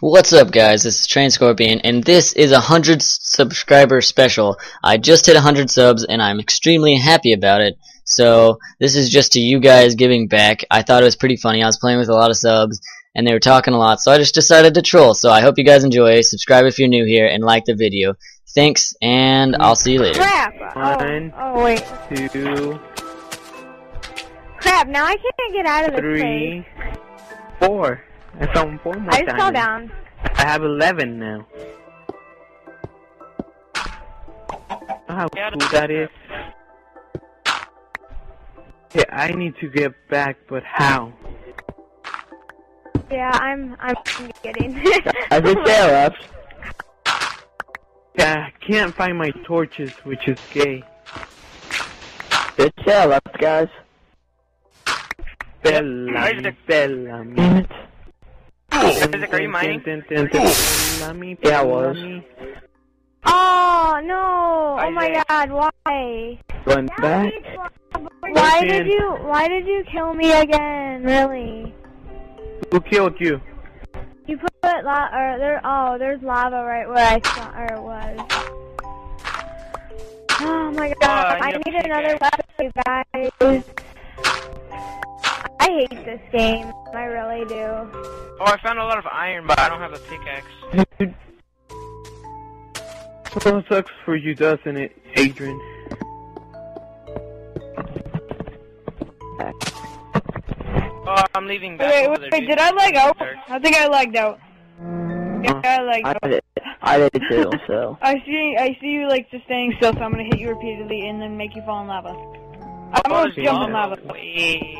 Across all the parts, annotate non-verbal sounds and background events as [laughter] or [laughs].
What's up guys, this is TrainedScorpion, and this is a 100 subscriber special. I just hit 100 subs, and I'm extremely happy about it. So, this is just to you guys giving back. I thought it was pretty funny. I was playing with a lot of subs, and they were talking a lot, so I just decided to troll. So I hope you guys enjoy. Subscribe if you're new here, and like the video. Thanks, and I'll see you later. Crap! Oh, One, oh, oh wait. two, Crap, now I can't get out of this three, place. four. I found four more I just fell down. I have eleven now. Oh, how cool that is. Yeah, I need to get back, but how? Yeah, I'm I'm getting. [laughs] I just say left. Yeah, I can't find my torches, which is gay. Just say left, guys. Bellamy, Isaac. Bellamy. Damn it. You mining? Yeah, I was. Oh no! Oh my God! Why? Going back. Why did you Why did you kill me again? Really? Who killed you? You put la or there? Oh, there's lava right where I saw or it was. Oh my God! I I need another weapon, guys. I hate this game. I really do. Oh, I found a lot of iron, but I don't have a pickaxe. Dude. So sucks for you, doesn't it, Adrian? Oh, I'm leaving back Wait, wait, wait, did I lag out? I think I lagged out. Yeah, I lagged I out. did. I did too. So. [laughs] I see, I see you like just staying still, so I'm gonna hit you repeatedly and then make you fall in lava. I'm Oh, gonna jump in lava. lava. Wait.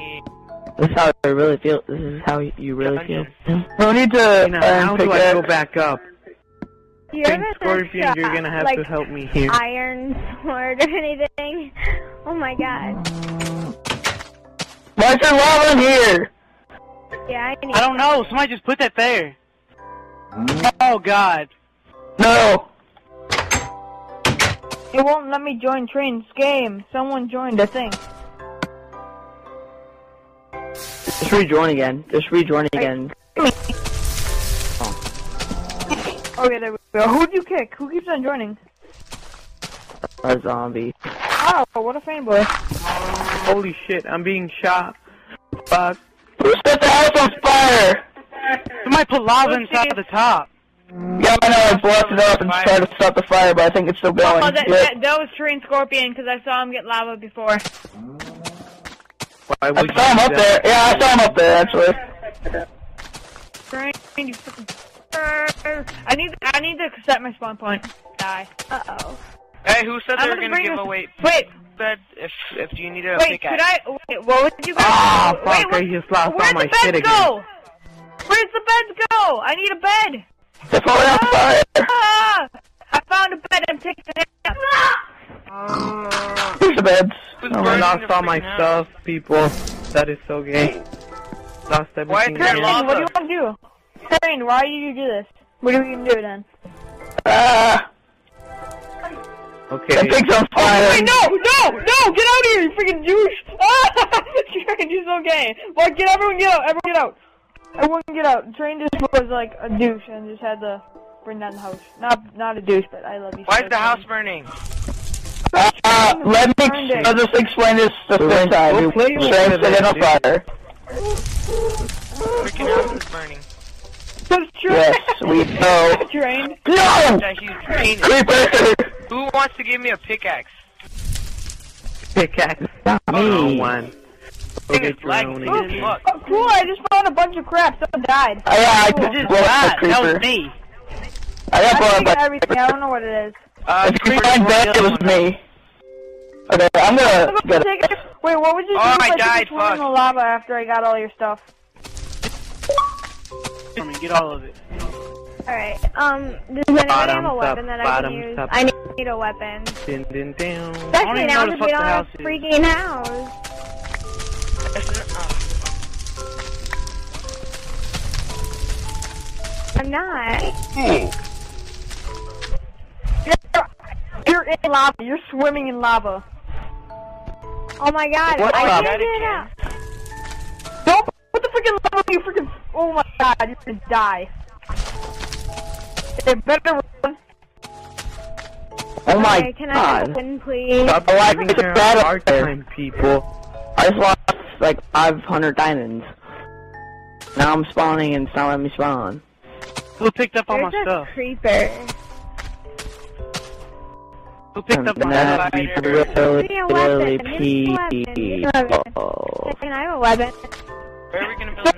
This is how I really feel. This is how you really feel. Dungeon. No need to. Now, um, how do I go back up? You're Pink gonna Scorpion, you're gonna have like, to help me here. iron sword or [laughs] anything. Oh my god. Why's there lava in here? Yeah, I need. I don't know. Somebody just put that there. Oh God. No. It won't let me join Train's game. Someone joined, I think. Just rejoin again. Just rejoin again. Oh. Okay, there we go. [laughs] Who'd you kick? Who keeps on joining? A zombie. Oh, what a fanboy. Holy shit, I'm being shot. Fuck. Who set the house on fire? Somebody put lava inside the top. Yeah, I know. I blasted it up and tried to stop the fire, but I think it's still oh, going. Oh, that, Yep. that, that was TrainedScorpion, because I saw him get lava before. Why I saw him do up there. Yeah, I saw him up there actually. Train, you fucking... I need, I need to set my spawn point. Die. Uh oh. Hey, who said they I'm were gonna gonna give away Wait, bed if if you need a wait, pickaxe? could I, wait, what would you guys Ah, do? fuck, wait, I what- just lost all Where'd my the beds shit again. go? Where's the beds go? I need a bed. They're falling on fire. Ah! I found a bed. I'm taking it. Here's the beds. Who's Oh, I lost all my freaking stuff, people. That is so gay. Lost everything. there Train, what do you want to do? Train, why do you do this? What are we gonna do then? Ah, Okay. that thing's on fire. Wait, no, no, no! Get out of here, you freaking douche! Ah! [laughs] Train, you're so gay. Well, get everyone, get out, everyone, get out. Everyone, get out. Train just was like a douche and just had to bring down the house. Not, not a douche, but I love you. Why so is the house burning? Uh, let me Burned it. I'll just explain this the first time. Go You play with train it, set it on fire. Freaking house is burning. That's true. Yes, we [laughs] know. Train. No! Train. Creeper! Who wants to give me a pickaxe? Pickaxe. Not Oh, me. one. Go Thing get is your lagging. own as again. fuck. Oh, cool, I just found a bunch of crap. Someone died. Oh, yeah, I Cool. just blow up That was me. I got I blown up think by everything. I don't know what it is. Uh, If you find that, it was me. Okay, I'm gonna get it. Wait, what would you do Oh, if I I died, took in the lava after I got all your stuff? I mean, get all of it. Alright. Um. Does anybody have a weapon that I can use? I need, need a weapon. Din, din, down. Especially now know because the we fuck don't have a freaking house. I'm not. Lava. You're swimming in lava. Oh my god. What I lava? can't get it out. Don't put the freaking lava. You freaking. Oh my god, you're gonna die. They better run. Oh my Okay, can I have a god. win, please? Stop Oh, I giving it's her bad a time, people. I just lost like 500 diamonds. Now I'm spawning and it's not letting me spawn. Who picked up all my There's a stuff? creeper. Who picked up And my that'd be spider? really, a weapon. really Give me a weapon. Give me a weapon. people. Can I have a weapon? Where are we gonna build